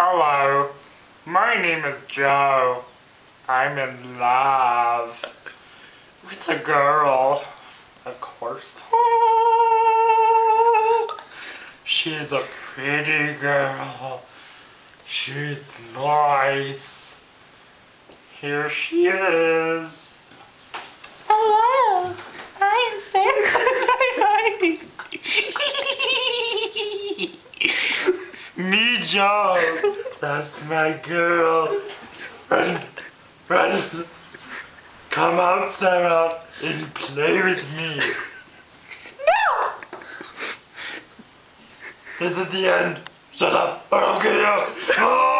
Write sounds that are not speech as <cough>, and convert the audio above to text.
Hello, my name is Joe. I'm in love with a girl, of course. She's a pretty girl. She's nice. Here she is. Hello, I'm Santa. <laughs> Me, Joe. That's my girl. Run, run. Come out, Sarah, and play with me. no! This is the end. Shut up, or I'll kill you. Oh!